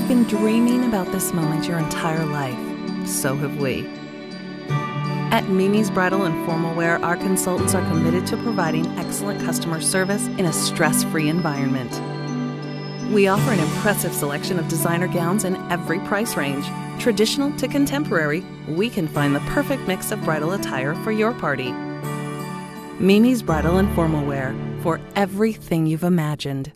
You've been dreaming about this moment your entire life. So have we. At Mimi's Bridal and Formal Wear, our consultants are committed to providing excellent customer service in a stress free environment. We offer an impressive selection of designer gowns in every price range. Traditional to contemporary, we can find the perfect mix of bridal attire for your party. Mimi's Bridal and Formal Wear for everything you've imagined.